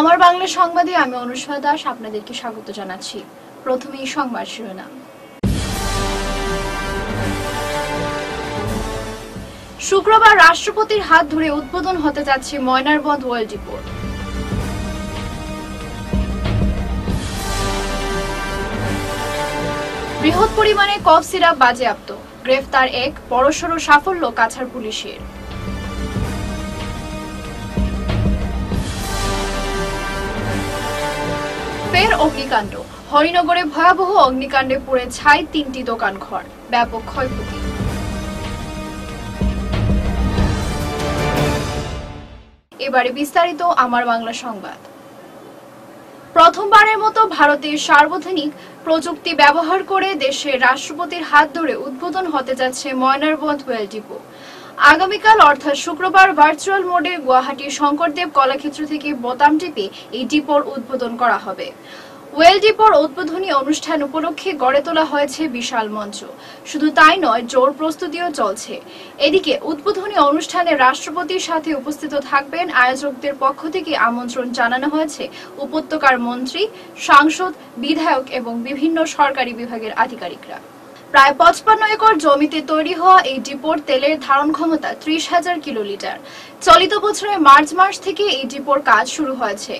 আমার বাংলা সংবাদে আমি অনুষ্কা দাস আপনাদেরকে স্বাগত জানাচ্ছি। প্রথমেই সংবাদ শিরোনাম। শুক্রবার রাষ্ট্রপতির হাত ধরে উদ্বোধন হতে যাচ্ছে ময়নারবন্ধ ওয়ার্ল্ড রিপোর্ট। বৃহৎ পরিমাণে কফ সিরাপ বাজেয়াপ্ত। গ্রেফতার এক বড়সড় সাফল্য কাছাড় পুলিশের। ফের অগ্নিকাণ্ড। হরিনগরে ভয়াবহ অগ্নিকাণ্ডে পুড়ে ছাই তিনটি দোকান ঘর ব্যাপক ক্ষয়ক্ষতি। এবারে বিস্তারিত আমার বাংলা সংবাদ। প্রথমবারের মতো ভারতের সার্বজনীন প্রযুক্তি ব্যবহার করে দেশের রাষ্ট্রপতির হাত ধরে উদ্বোধন হতে যাচ্ছে ময়নারবন্ধ ওয়েল ডিপো। আগামীকাল, অর্থাৎ শুক্রবার ভার্চুয়াল মোডে গুয়াহাটির শঙ্করদেব কলাক্ষেত্র থেকে বোতাম টিপে এই ডিপোর উদ্বোধন করা হবে। ওয়েল ডিপোর উদ্বোধনী অনুষ্ঠান উপলক্ষে গড়ে তোলা হয়েছে বিশাল মঞ্চ। শুধু তাই নয়, জোর প্রস্তুতিও চলছে। এদিকে উদ্বোধনী অনুষ্ঠানে রাষ্ট্রপতির সাথে উপস্থিত থাকবেন আয়োজকদের পক্ষ থেকে আমন্ত্রণ জানানো হয়েছে উপত্যকার মন্ত্রী, সাংসদ, বিধায়ক এবং বিভিন্ন সরকারি বিভাগের আধিকারিকরা। প্রায় পঁচপান্ন একর জমিতে তৈরি হওয়া এই ডিপোর তেলের ধারণ ক্ষমতা ত্রিশ হাজার কিলোলিটার। চলিত বছরের মার্চ মাস থেকে এই ডিপোর কাজ শুরু হয়েছে।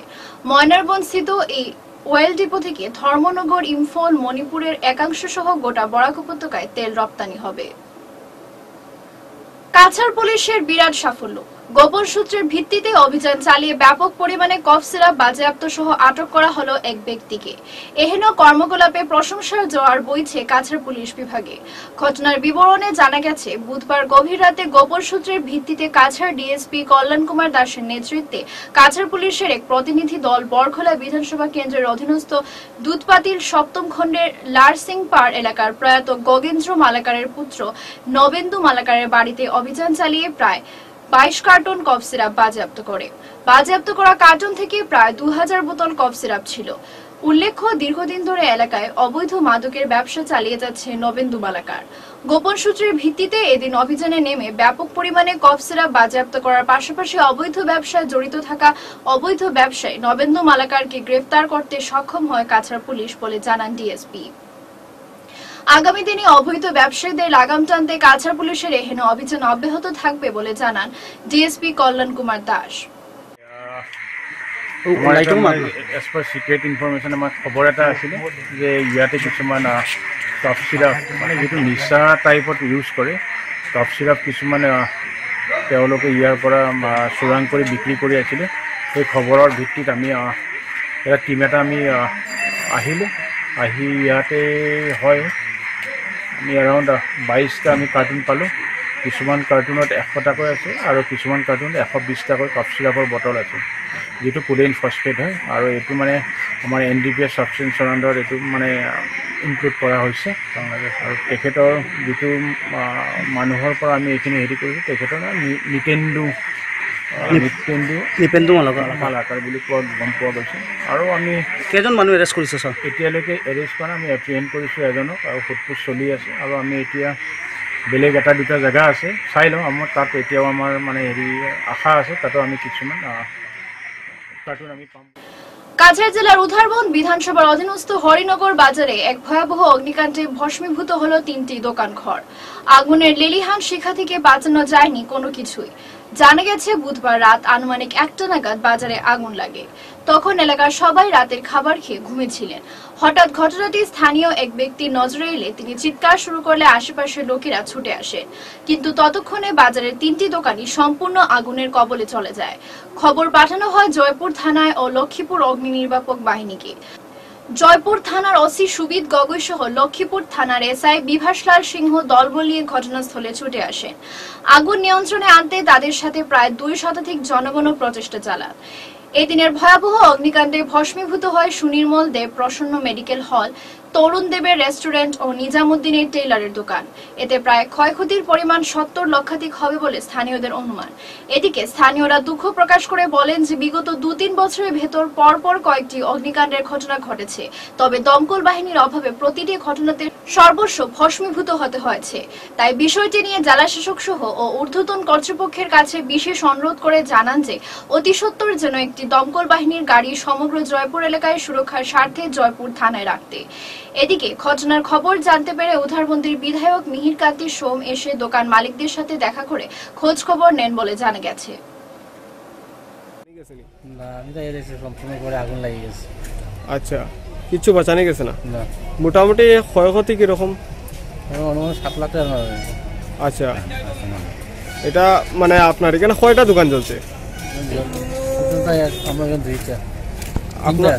ময়নারবন স্থিত এই ওয়েল ডিপো থেকে ধর্মনগর, ইম্ফল, মণিপুরের একাংশ সহ গোটা বরাক উপত্যকায় তেল রপ্তানি হবে। কাছাড় পুলিশের বিরাট সাফল্য। গোপন সূত্রের ভিত্তিতে অভিযান চালিয়ে ব্যাপক পরিমাণে কফ সিরাপ বাজেয়াপ্ত সহ আটক করা হলো এক ব্যক্তিকে। এহেন কর্মকলাপে প্রশংসার জোয়ার বইছে কাছাড় পুলিশ বিভাগে। ঘটনার বিবরণে জানা গেছে, বুধবার গভীর রাতে গোপন সূত্রের ভিত্তিতে কাছাড় ডিএসপি কল্যাণ কুমার দাসের নেতৃত্বে কাছাড় পুলিশের এক প্রতিনিধি দল বরখোলা বিধানসভা কেন্দ্রের অধীনস্থ দুধপাতিল সপ্তম খণ্ডের লারসিং পাড় এলাকার প্রয়াত গগেন্দ্র মালাকারের পুত্র নবেন্দু মালাকারের বাড়িতে অভিযান চালিয়ে প্রায় বাইশ কার্টন কফ সিরাপ বাজেয়াপ্ত করে। বাজেয়াপ্ত করা কার্টন থেকে প্রায় দু হাজার বোতল কফ সিরাপ ছিল। উল্লেখ্য, দীর্ঘদিন ধরে এলাকায় অবৈধ মাদকের ব্যবসা চালিয়ে যাচ্ছে নবেন্দু মালাকার গোপন সূত্রের ভিত্তিতে এদিন অভিযানে নেমে ব্যাপক পরিমাণে কফ সিরাপ বাজেয়াপ্ত করার পাশাপাশি অবৈধ ব্যবসায় জড়িত থাকা অবৈধ ব্যবসায়ী নবেন্দু মালাকারকে গ্রেফতার করতে সক্ষম হয় কাছাড় পুলিশ বলে জানান ডিএসপি। আগামী দিনে অবৈধ ব্যবসায়ীদের লাগাম টানতে কাছাড় পুলিশের এহেন অভিযান অব্যাহত থাকবে বলে জানান ডিএসপি কল্যাণ কুমার দাস। মানে এজ পাৰ চিক্ৰেট ইনফৰ্মেশ্যন আমাৰ খবৰ এটা আছিলে যে ইয়াতে কিছুমান টপ চিৰাপ মানে যিটো নিচা টাইপত ইউজ কৰে টপ চিৰাপ কিছুমান তেওঁলোকে ইয়াৰ পৰা চোৰাং কৰি বিক্ৰী কৰি আছিলে। সেই খবৰৰ ভিত্তিত আমি এটা টীম এটা আমি আহ, আহিলোঁ। আহি ইয়াতে হয়। আমি এৰাউণ্ড বাইছটা আমি কাৰ্টুন পালোঁ। কিছুমান কাৰ্টুনত এশটাকৈ আছে আৰু কিছুমান কাৰ্টুনত এশ বিছটাকৈ কাপ চিৰাপৰ বটল আছে। যিটো পুলেইন ফচফেট হয় আৰু এইটো মানে আমাৰ এন ডি পি এছ ছাবষ্টেঞ্চৰ আণ্ডাৰত এইটো মানে ইনক্লুড কৰা হৈছে আৰু তেখেতৰ যিটো মানুহৰ পৰা আমি এইখিনি হেৰি কৰিছোঁ তেখেতৰ নাম নিপেন্দু। মালাকাৰ বুলি কোৱা গম পোৱা গৈছে। আৰু আমি কেইজন মানুহ এৰেষ্ট কৰিছে ছাৰ এতিয়ালৈকে এৰেষ্ট কৰা আমি এপ্ৰিহেণ্ড কৰিছোঁ এজনক আৰু সোধপোছ চলি আছে। আৰু আমি এতিয়া বেলেগ এটা দুটা জেগা আছে চাই লওঁ। আমাৰ তাত এতিয়াও আমাৰ মানে হেৰি আশা আছে তাতো আমি কিছুমান আমি পাম। কাছাড় জেলার উধারবন বিধানসভার অধীনস্থ হরিনগর বাজারে এক ভয়াবহ অগ্নিকাণ্ডে ভস্মীভূত হলো তিনটি দোকান ঘর আগুনের লেলিহান শিখা থেকে বাঁচানো যায়নি কোনো কিছুই। জানা গেছে, বুধবার রাত আনুমানিক একটা নাগাদ বাজারে আগুন লাগে। তখন এলাকার সবাই রাতের খাবার খেয়ে ঘুমিয়েছিলেন। হঠাৎ ঘটনাটি স্থানীয় এক ব্যক্তির নজরে এলে তিনি চিৎকার শুরু করলে আশেপাশের লোকেরা ছুটে আসেন কিন্তু ততক্ষণে বাজারের তিনটি দোকানই সম্পূর্ণ আগুনের কবলে চলে যায়। খবর পাঠানো হয় জয়পুর থানায় ও লক্ষ্মীপুর অগ্নি নির্বাপক বাহিনীকে। জয়পুর থানার অসি সুবিদ গগৈ সহ লক্ষ্মীপুর থানার এসআই বিভাসলাল সিংহ দলবল নিয়ে ঘটনাস্থলে ছুটে আসেন। আগুন নিয়ন্ত্রণে আনতে তাদের সাথে প্রায় দুই শতাধিক জনগণও প্রচেষ্টা চালান। এদিনের ভয়াবহ অগ্নিকাণ্ডে ভস্মীভূত হয় সুনির্মল দেব প্রসন্ন মেডিকেল হল। তরুণ দেবের রেস্টুরেন্ট ও নিজামুদ্দিনের টেইলারের দোকান। এতে প্রায় ক্ষয়ক্ষতির পরিমাণ সত্তর লক্ষাধিক হবে বলে স্থানীয়দের অনুমান। এদিকে স্থানীয়রা দুঃখ প্রকাশ করে বলেন যে, বিগত দু তিন বছরের ভেতর পরপর কয়েকটি অগ্নিকাণ্ডের ঘটনা ঘটেছে। তবে দমকল বাহিনীর অভাবে প্রতিটি ঘটনাতে সর্বস্ব ভস্মীভূত হতে হয়েছে। তাই বিষয়টি নিয়ে জেলাশাসক সহ ও ঊর্ধ্বতন কর্তৃপক্ষের কাছে বিশেষ অনুরোধ করে জানান যে, অতি সত্বর যেন একটি দমকল বাহিনীর গাড়ি সমগ্র জয়পুর এলাকায় সুরক্ষার স্বার্থে জয়পুর থানায় রাখতে। এদিকে ঘটনার খবর জানতে পেরে উধারবন্দির বিধায়ক মিহির কান্তি সোম এসে দোকান মালিকদের সাথে দেখা করে খোঁজ খবর নেন বলে জানা গেছে। আচ্ছা কিচ্ছু বাঁচানো গেছে না? না। মোটামুটি ক্ষয়ক্ষতি কীরকম? এখন অনুমান সাত লাখ টাকা আচ্ছা। এটা মানে আপনার এখানে কয়টা দোকান চলছে? আমরা দুইটা। আপনার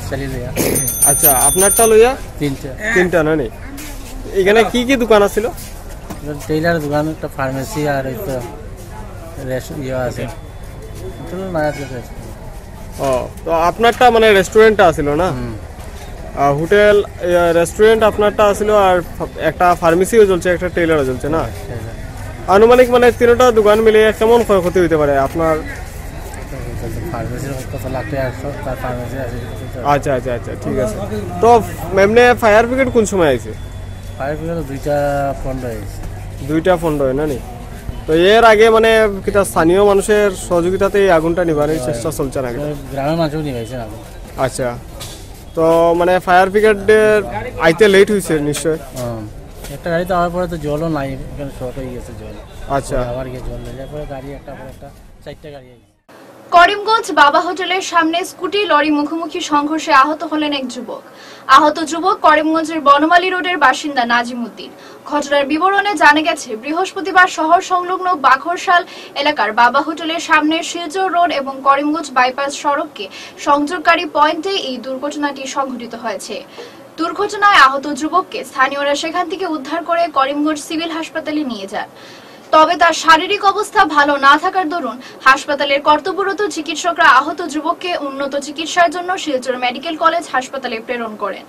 আচ্ছা আপনারটা লইয়া তিনটা। তিনটা না এখানে কি কি দোকান আছিল? টেইলার দোকান একটা ফার্মেসি আর এই তো ইয়ে আছে। ও তো আপনারটা মানে রেস্টুরেন্টটা আছিল না? হোটেল রেস্টুরেন্ট আপনারটা আছিল আর একটা ফার্মেসিও চলছে একটা টেইলারও চলছে না? আনুমানিক মানে তিনটা দোকান মিলিয়ে কেমন ক্ষয়ক্ষতি হইতে পারে আপনার ফার্মেসির কত লাখ টাকা একশো তার ফার্মেসি আছে আচ্ছা আচ্ছা আচ্ছা ঠিক আছে। তো এমনি ফায়ার ব্রিগেড কোন সময় আইছে? ফায়ার ব্রিগেড দুইটা পনেরো হয়েছে দুইটা হয় না নি? তো এর আগে মানে কিটা স্থানীয় মানুষের সহযোগিতাতে এই আগুনটা নিবারণের চেষ্টা চলছে না গ্রামের মানুষও নিয়ে গেছে আচ্ছা। তো মানে ফায়ার ব্রিগেডের আইতে লেট হয়েছে নিশ্চয়? একটা গাড়ি তো আওয়ার পরে তো জলও নাই এখানে শর্ট হয়ে গেছে জল। আচ্ছা। আবার গিয়ে জল নেই পরে গাড়ি একটা পরে একটা চারটা গাড়ি আছে করিমগঞ্জ বাবা হোটেলের সামনে স্কুটি, লরি মুখোমুখি সংঘর্ষে আহত হলেন এক যুবক। আহত যুবক করিমগঞ্জের বনমালী রোডের বাসিন্দা নাজিমুদ্দিন। ঘটনার বিবরণে জানা গেছে, বৃহস্পতিবার শহর সংলগ্ন বাখরশাল এলাকার বাবা হোটেলের সামনে শিলচর রোড এবং করিমগঞ্জ বাইপাস সড়ককে সংযোগকারী পয়েন্টে এই দুর্ঘটনাটি সংঘটিত হয়েছে। দুর্ঘটনায় আহত যুবককে স্থানীয়রা সেখান থেকে উদ্ধার করে করিমগঞ্জ সিভিল হাসপাতালে নিয়ে যান। তবে তার শারীরিক অবস্থা ভালো না থাকার দরুন হাসপাতালের কর্তব্যরত চিকিৎসকরা আহত যুবককে উন্নত চিকিৎসার জন্য শিলচর মেডিকেল কলেজ হাসপাতালে প্রেরণ করেন।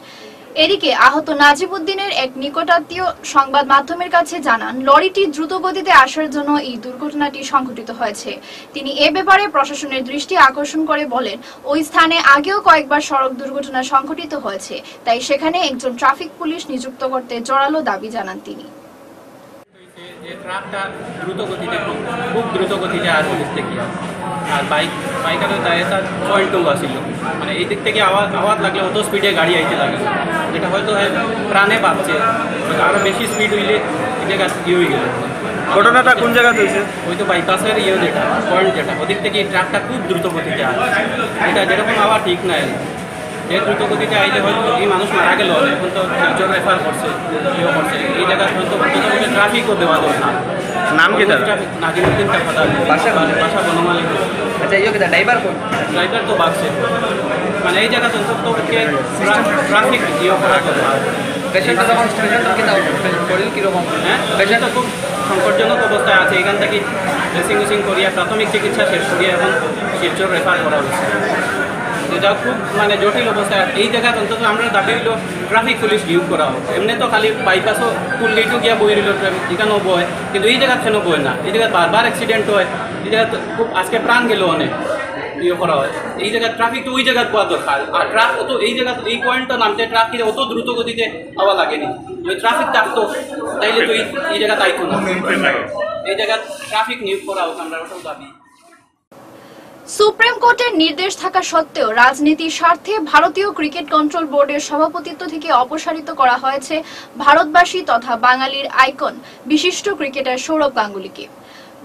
এদিকে আহত নাজিবুদ্দিনের এক নিকটাত্মীয় সংবাদ মাধ্যমের কাছে জানান, লরিটি দ্রুত গতিতে আসার জন্য এই দুর্ঘটনাটি সংঘটিত হয়েছে। তিনি এ ব্যাপারে প্রশাসনের দৃষ্টি আকর্ষণ করে বলেন, ওই স্থানে আগেও কয়েকবার সড়ক দুর্ঘটনা সংঘটিত হয়েছে, তাই সেখানে একজন ট্রাফিক পুলিশ নিযুক্ত করতে জোরালো দাবি জানান তিনি। যে ট্রাকটা দ্রুত গতিতে খুব দ্রুত গতিতে আসে দিক থেকে আর বাইক বাইকারের দায়ে তার পয়েন্ট টু আসিল। মানে এই দিক থেকে আওয়াজ আওয়াজ লাগলে অত স্পিডে গাড়ি আইতে লাগে যেটা হয়তো প্রাণে পাচ্ছে আরও বেশি স্পিড হইলে জায়গা ইয়ে হয়ে গেল। ঘটনাটা কোন জায়গাতে হয়েছে? ওই তো বাইপাসের ইয়ে যেটা পয়েন্ট যেটা ওদিক থেকে ট্রাকটা খুব দ্রুত গতিতে আসে এটা যেরকম আওয়াজ ঠিক নাই। যে দ্রুত গতিতে আইলে হয়তো এই মানুষ মারা গেল এখন তো ফিউচার রেফার করছে ইয়ে করছে। এই জায়গায় হয়তো ট্রাফিকও দেওয়া দরকার। নাম কি তার? নাজিমুদ্দিন কথা বাসা বাসা বনমালী। আচ্ছা ইয়ে কিতা ড্রাইভার কোন? ড্রাইভার তো বাসছে মানে এই জায়গা তো অন্তত ট্রাফিক ইয়ে করা কথা পেশেন্টটা যখন স্টেশন কিতা শরীর কীরকম? হ্যাঁ পেশেন্ট তো খুব সংকটজনক অবস্থায় আছে। এখান থেকে ড্রেসিং উসিং করিয়া প্রাথমিক চিকিৎসা শেষ করিয়া এখন শিলচর রেফার করা হয়েছে। যেটা খুব মানে জটিল অবস্থায় এই জায়গায় অন্তত আমরা দাবি হইল ট্রাফিক পুলিশ নিয়োগ করা হোক। এমনি তো খালি বাইপাসও ফুল গেটও গিয়া বই রইল এখানেও বয়। কিন্তু এই জায়গাত কেন বয় না? এই জায়গায় বারবার অ্যাক্সিডেন্ট হয়। এই জায়গায় খুব আজকে প্রাণ গেল অনেক ইয়ে করা হয়। এই জায়গায় ট্রাফিক তো ওই জায়গায় পাওয়া দরকার। আর ট্রাক অত এই জায়গা এই পয়েন্টটা নামতে ট্রাক কিন্তু অত দ্রুত গতিতে হওয়া লাগেনি। যদি ট্রাফিক থাকতো তাইলে তো এই জায়গা তাইতো না। এই জায়গা ট্রাফিক নিয়োগ করা হোক আমরা ওটাও দাবি। সুপ্রিম কোর্টের নির্দেশ থাকা সত্ত্বেও রাজনীতির স্বার্থে ভারতীয় ক্রিকেট কন্ট্রোল বোর্ডের সভাপতিত্ব থেকে অপসারিত করা হয়েছে ভারতবাসী তথা বাঙালির আইকন, বিশিষ্ট ক্রিকেটার সৌরভ গাঙ্গুলিকে।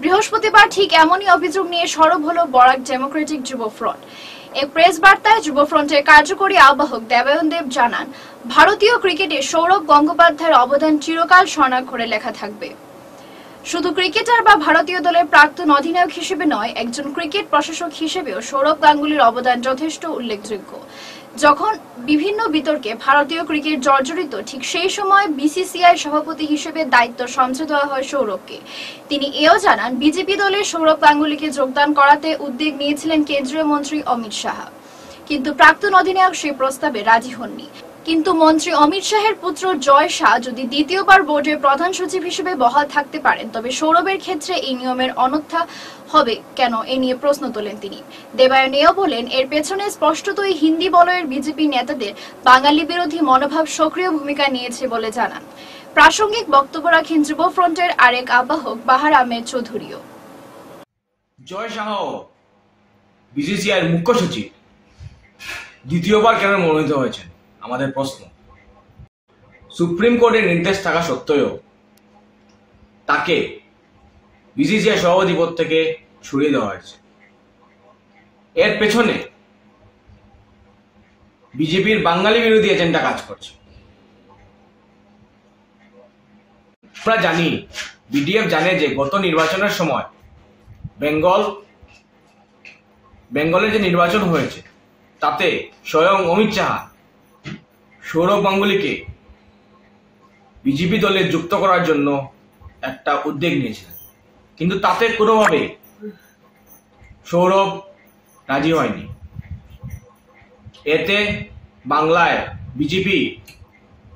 বৃহস্পতিবার ঠিক এমনই অভিযোগ নিয়ে সরব হল বরাক ডেমোক্রেটিক যুব ফ্রন্ট। এক প্রেস বার্তায় যুব ফ্রন্টের কার্যকরী আহ্বায়ক দেবায়ন দেব জানান, ভারতীয় ক্রিকেটে সৌরভ গঙ্গোপাধ্যায়ের অবদান চিরকাল স্বর্ণাক্ষরে লেখা থাকবে। শুধু ক্রিকেটার বা ভারতীয় দলের প্রাক্তন অধিনায়ক হিসেবে নয়, একজন ক্রিকেট প্রশাসক হিসেবেও সৌরভ গাঙ্গুলির অবদান যথেষ্ট উল্লেখযোগ্য। যখন বিভিন্ন বিতর্কে ভারতীয় ক্রিকেট জর্জরিত, ঠিক সেই সময় বিসিসিআই সভাপতি হিসেবে দায়িত্ব সমঝে দেওয়া হয় সৌরভকে। তিনি এও জানান, বিজেপি দলে সৌরভ গাঙ্গুলিকে যোগদান করাতে উদ্যোগ নিয়েছিলেন কেন্দ্রীয় মন্ত্রী অমিত শাহ। কিন্তু প্রাক্তন অধিনায়ক সেই প্রস্তাবে রাজি হননি। কিন্তু মন্ত্রী অমিত শাহের পুত্র জয় শাহ যদি দ্বিতীয়বার বোর্ডের প্রধান সচিব হিসেবে বহাল থাকতে পারেন, তবে সৌরভের ক্ষেত্রে এই নিয়মের অনর্থা হবে কেন এ নিয়ে প্রশ্ন তোলেন তিনি। দেবায়নেও বলেন, এর পেছনে স্পষ্টতই হিন্দি বলয়ের বিজেপি নেতাদের বাঙালি বিরোধী মনোভাব সক্রিয় ভূমিকা নিয়েছে বলে জানান। প্রাসঙ্গিক বক্তব্য রাখেন যুব ফ্রন্টের আরেক আহ্বায়ক বাহার আহমেদ চৌধুরীও। জয় শাহ বিসিসিআইয়ের মুখ্য সচিব। দ্বিতীয়বার কেন মনোনীত হয়েছেন? আমাদের প্রশ্ন। সুপ্রিম কোর্টের নির্দেশ থাকা সত্ত্বেও তাকে বিসিসিআই সভাপতি পদ থেকে সরিয়ে দেওয়া হয়েছে। এর পেছনে বিজেপির বাঙালি বিরোধী এজেন্ডা কাজ করছে। আমরা জানি বিডিএফ জানে যে গত নির্বাচনের সময় বেঙ্গল, বেঙ্গলের যে নির্বাচন হয়েছে, তাতে স্বয়ং অমিত শাহ সৌরভ গাঙ্গুলিকে বিজেপি দলে যুক্ত করার জন্য একটা উদ্যোগ নিয়েছিলেন। কিন্তু তাতে কোনোভাবে সৌরভ রাজি হয়নি। এতে বাংলায় বিজেপি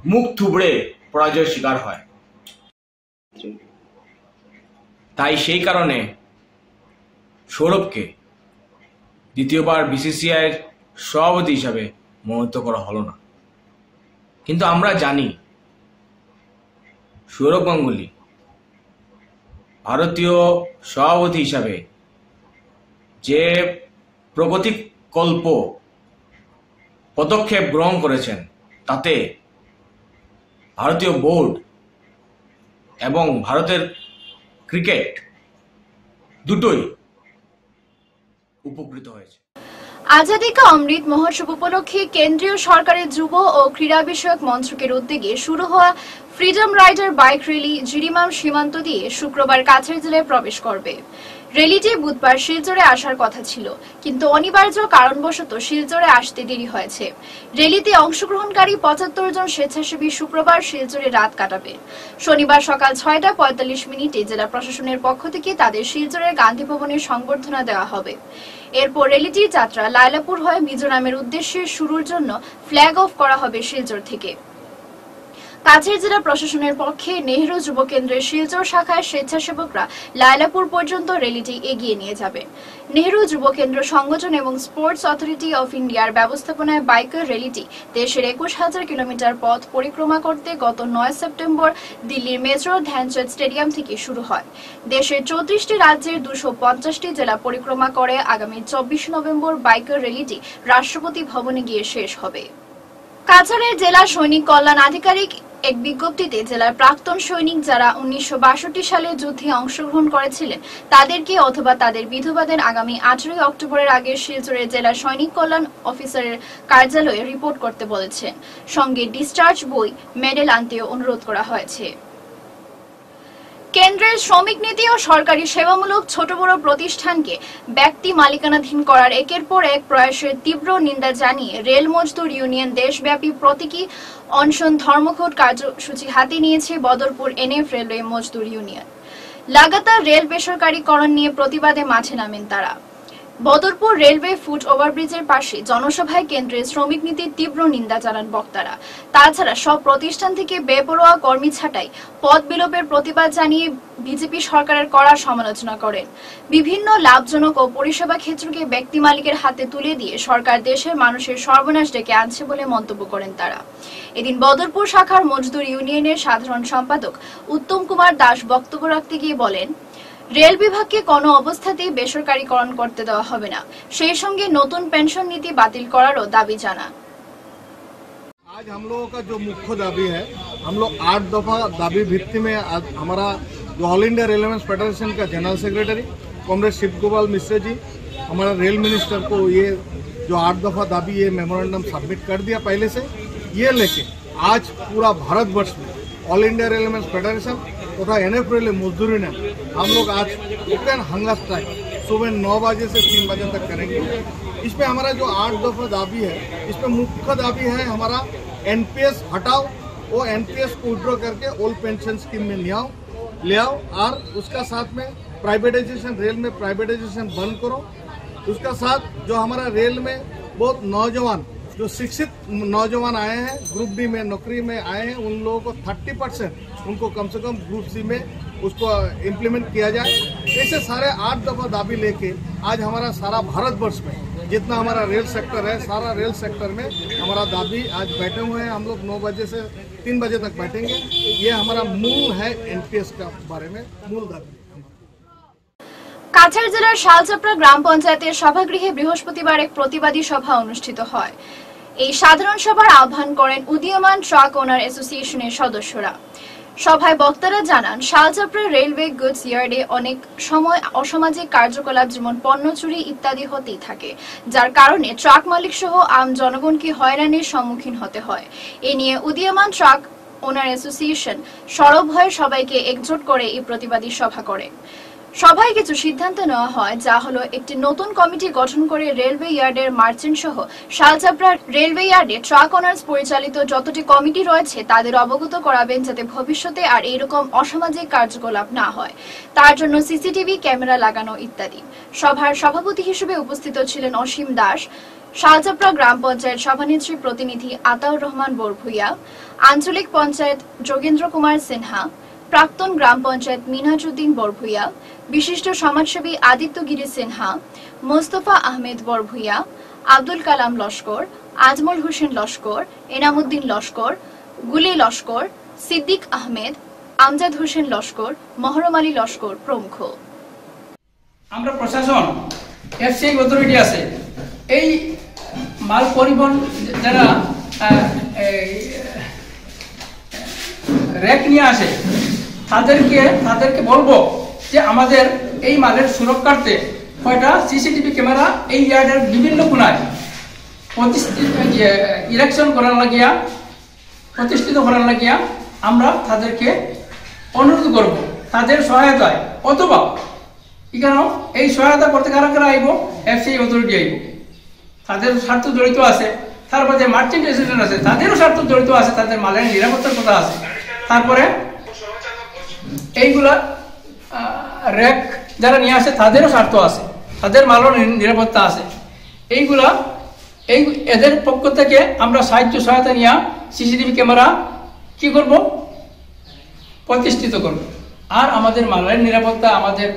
মুখ থুবড়ে পরাজয়ের শিকার হয়। তাই সেই কারণে সৌরভকে দ্বিতীয়বার বিসিসিআইয়ের সভাপতি হিসাবে মনোনীত করা হলো না। কিন্তু আমরা জানি সৌরভ গাঙ্গুলি, ভারতীয় সভাপতি হিসাবে যে প্রগতিকল্প পদক্ষেপ গ্রহণ করেছেন, তাতে ভারতীয় বোর্ড এবং ভারতের ক্রিকেট দুটোই উপকৃত হয়েছে। আজাদি কা অমৃত মহোৎসব উপলক্ষে কেন্দ্রীয় সরকারের যুব ও ক্রীড়া বিষয়ক মন্ত্রকের উদ্যোগে শুরু হওয়া freedom rider bike rally Jiribam সীমান্ত দিয়ে শুক্রবার কাছের জেলায় প্রবেশ করবে। র্যালিটি বুধবার শিলচরে আসার কথা ছিল, কিন্তু অনিবার্য কারণবশত শিলচরে আসতে দেরি হয়েছে। র্যালিতে অংশগ্রহণকারী পঁচাত্তর জন স্বেচ্ছাসেবী শুক্রবার শিলচরে রাত কাটাবে। শনিবার সকাল ছয়টা পঁয়তাল্লিশ মিনিটে জেলা প্রশাসনের পক্ষ থেকে তাদের শিলচরের গান্ধী ভবনে সংবর্ধনা দেওয়া হবে। এরপর রেলিটির যাত্রা লায়লাপুর হয়ে মিজোরামের উদ্দেশ্যে শুরুর জন্য ফ্ল্যাগ অফ করা হবে শিলচর থেকে। কাছের জেলা প্রশাসনের পক্ষে নেহরু যুব কেন্দ্রের শিলচর শাখায় স্বেচ্ছাসেবকরা লায়লাপুর পর্যন্ত র্যালিটি এগিয়ে নিয়ে যাবে। নেহরু যুব কেন্দ্র সংগঠন এবং স্পোর্টস অথরিটি অফ ইন্ডিয়ার ব্যবস্থাপনায় বাইকার র্যালিটি দেশের একুশ হাজার কিলোমিটার পথ পরিক্রমা করতে গত নয় সেপ্টেম্বর দিল্লির মেজর ধ্যানচাঁদ স্টেডিয়াম থেকে শুরু হয়। দেশের চৌত্রিশটি রাজ্যের দুশো পঞ্চাশটি জেলা পরিক্রমা করে আগামী চব্বিশ নভেম্বর বাইকার র্যালিটি রাষ্ট্রপতি ভবনে গিয়ে শেষ হবে। কাছাড়ের জেলা সৈনিক কল্যাণ আধিকারিক এক বিজ্ঞপ্তিতে জেলার প্রাক্তন সৈনিক যারা উনিশশো বাষট্টি সালে যুদ্ধে অংশগ্রহণ করেছিলেন, তাদেরকে অথবা তাদের বিধবাদের আগামী আঠেরোই অক্টোবরের আগে শিলচরের জেলা সৈনিক কল্যাণ অফিসারের কার্যালয়ে রিপোর্ট করতে বলেছেন। সঙ্গে ডিসচার্জ বই, মেডেল আনতেও অনুরোধ করা হয়েছে। কেন্দ্রের শ্রমিক নীতি ও সরকারি সেবামূলক ছোট বড় প্রতিষ্ঠানকে ব্যক্তি মালিকানাধীন করার একের পর এক প্রয়াসের তীব্র নিন্দা জানিয়ে রেল মজদুর ইউনিয়ন দেশব্যাপী প্রতীকী অনশন ধর্মঘট কার্যসূচি হাতে নিয়েছে বদরপুর এনএফ রেলওয়ে মজদুর ইউনিয়ন। লাগাতার রেল বেসরকারীকরণ নিয়ে প্রতিবাদে মাঠে নামেন তারা। বদরপুর রেলওয়ে ফুট ওভারব্রিজের পাশে জনসভায় কেন্দ্রের শ্রমিক নীতির তীব্র নিন্দা জানান বক্তারা। তাছাড়া সব প্রতিষ্ঠান থেকে বেপরোয়া কর্মী ছাঁটাই পদ বিলোপের প্রতিবাদ জানিয়ে বিজেপি সরকারের কড়া সমালোচনা করেন। বিভিন্ন লাভজনক ও পরিষেবা ক্ষেত্রকে ব্যক্তি মালিকের হাতে তুলে দিয়ে সরকার দেশের মানুষের সর্বনাশ ডেকে আনছে বলে মন্তব্য করেন তারা। এদিন বদরপুর শাখার মজদুর ইউনিয়নের সাধারণ সম্পাদক উত্তম কুমার দাস বক্তব্য রাখতে গিয়ে বলেন রেল বিভাগকে কোনো অবস্থাতেই বেসরকারীকরণ করতে দেওয়া হবে না সেই সঙ্গে নতুন পেনশন নীতি বাতিল করারও দাবি জানান आज हम लोगों का जो मुख्य दाबी है हम लोग आठ दफा दाबी भित्ति में आज हमारा जो ऑल इंडिया रेलवे फेडरेशन का general secretary comrade Shiv Gopal Mishra ji हमारा रेल मिनिस्टर को ये जो आठ दफा दाबी ये मेमोरेंडम सबमिट कर दिया पहले से ये लेके आज पूरा भारतवर्ष में ऑल इंडिया रेलवे फेडरेशन तथा एन एफ़ रेलवे मजदूरी ने हम लोग आज ओपन हंगर स्ट्राइक सुबह नौ बजे से तीन बजे तक करेंगे इसमें हमारा जो आठ दफ़ा दाबी है इसमें मुख्य दाबी है हमारा एनपीएस हटाओ वो एनपीएस को विड्रॉ करके ओल्ड पेंशन स्कीम में ले आओ ले आओ और उसका साथ में प्राइवेटाइजेशन रेल में प्राइवेटाइजेशन बंद करो उसका साथ जो हमारा रेल में बहुत नौजवान जो जो शिक्षित नौजवान आए हैं ग्रुप डी में नौकरी में आए हैं उन लोगों को थर्टी परसेंट उनको कम से कम ग्रुप सी में उसको इम्प्लीमेंट किया जाए ऐसे सारे आठ दफा दाबी लेके आज हमारा सारा भारतवर्ष में जितना हमारा रेल सेक्टर है सारा रेल सेक्टर में हमारा दाबी आज बैठे हुए हैं हम लोग नौ बजे से तीन बजे तक बैठेंगे ये हमारा मूल है एनपीएस का बारे में मूल दाबी কাছাড় জেলার শালচাপড়া গ্রাম পঞ্চায়েতের সভাগৃহে বৃহস্পতিবার এক প্রতিবাদী সভা অনুষ্ঠিত হয় এই সাধারণ সভার আহ্বান করেন উদীয়মান ট্রাক ওনার অ্যাসোসিয়েশনের সদস্যরা। সভায় বক্তারা জানান শালচাপড়া রেলওয়ে গুডস ইয়ার্ডে অনেক সময় অসামাজিক কার্যকলাপ, যেমন পণ্য চুরি ইত্যাদি হতেই থাকে, যার কারণে ট্রাক মালিক সহ আম জনগণকে হয়রানির সম্মুখীন হতে হয়। এ নিয়ে উদীয়মান ট্রাক ওনার অ্যাসোসিয়েশন সরব হয়ে সবাইকে একজোট করে এই প্রতিবাদী সভা করে। সভায় কিছু সিদ্ধান্ত নেওয়া হয়, যা হলো একটি নতুন কমিটি গঠন করে রেলওয়ে ইয়ার্ডের মার্চেন্ট সহ শালচাপড়া রেলওয়ে ইয়ার্ডে ট্রাক অনার্স পরিচালিত যতটি কমিটি রয়েছে, তাদের অবগত করাবেন যাতে ভবিষ্যতে আর এরকম অসামাজিক কার্যকলাপ না হয়। তার জন্য সিসিটিভি, ক্যামেরা লাগানো ইত্যাদি। সভার সভাপতি হিসেবে উপস্থিত ছিলেন অসীম দাস শালচাপড়া গ্রাম পঞ্চায়েত সভানেত্রী প্রতিনিধি আতাউর রহমান বরভুইয়া, আঞ্চলিক পঞ্চায়েত যোগেন্দ্র কুমার সিনহা, প্রাক্তন গ্রাম পঞ্চায়েত মিনহাজুদ্দিন বরভুইয়া বিশিষ্ট সমাজসেবী আদিত্যগিরি সিনহা, মোস্তফা আহমেদ বরভুইয়া, আব্দুল কালাম লস্কর, আজমল হোসেন লস্কর, এনামুদ্দিন লস্কর, গুলি লস্কর, সিদ্দিক আহমেদ, আমজাদ হোসেন লস্কর, মহরম আলী লস্কর প্রমুখ। আমরা প্রশাসন এফসিআই অথরিটি আছে। এই মাল পরিবহন যারা র্যাক নিয়ে আসে, তাদেরকে তাদেরকে বলব যে আমাদের এই মালের সুরক্ষার্থে কয়টা সিসিটিভি ক্যামেরা এই ইয়ার্ডের বিভিন্ন কোনায় প্রতিষ্ঠিত ইলেকশন করার লাগিয়া, প্রতিষ্ঠিত করার লাগিয়া আমরা তাদেরকে অনুরোধ করব। তাদের সহায়তায় অথবা কেন এই সহায়তা করতে কারা কারা আইব? এফসিআই অথরিটি আইব। তাদের স্বার্থ জড়িত আছে। তারপর যে মার্চেন্ট অ্যাসোসিয়েশন আছে। তাদেরও স্বার্থ জড়িত আছে। তাদের মালের নিরাপত্তার কথা আছে। তারপরে এইগুলা র্যাক যারা নিয়ে আসে, তাদেরও স্বার্থ আছে। তাদের মালও নিরাপত্তা আছে। এইগুলা, এই, এদের পক্ষ থেকে আমরা সাহায্য সহায়তা নিয়ে সিসিটিভি ক্যামেরা কি করব? প্রতিষ্ঠিত করব। আর আমাদের মালের নিরাপত্তা, আমাদের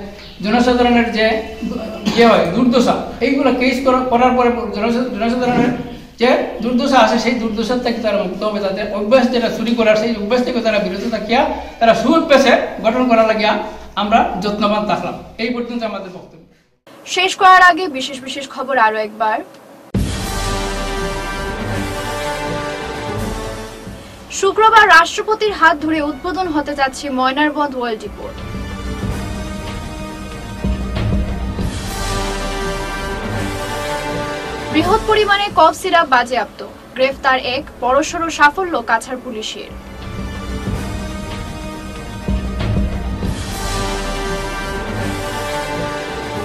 জনসাধারণের যে ইয়ে হয়, দুর্দশা, এইগুলো কেস করার পরে জনসাধারণের যে দুর্দশা আছে, সেই দুর্দশার থেকে তারা মুক্ত হবে। তাদের অভ্যাস যেটা চুরি করার, সেই অভ্যাস থেকে তারা বিরত থাকিয়া, তারা সুউৎপেশে গঠন করার লাগিয়া আমরা যত্নবান থাকলাম। এই পর্যন্ত আমাদের বক্তব্য। শেষ করার আগে বিশেষ বিশেষ খবর আরও একবার। শুক্রবার রাষ্ট্রপতির হাত ধরে উদ্বোধন হতে যাচ্ছে ময়নারবন্দ ওয়ার্ল্ড রিপোর্ট। বৃহৎ পরিমাণে কফ সিরাপ বাজেয়াপ্ত। গ্রেফতার এক বড়সড় সাফল্য কাছাড় পুলিশের।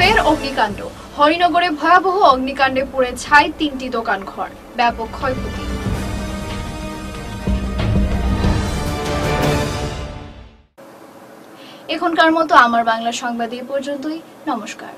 ফের অগ্নিকাণ্ড। হরিনগরে ভয়াবহ অগ্নিকাণ্ডে পুড়ে ছাই তিনটি দোকান ঘর ব্যাপক ক্ষয়ক্ষতি। এখনকার মতো আমার বাংলা সংবাদ এই পর্যন্তই। নমস্কার।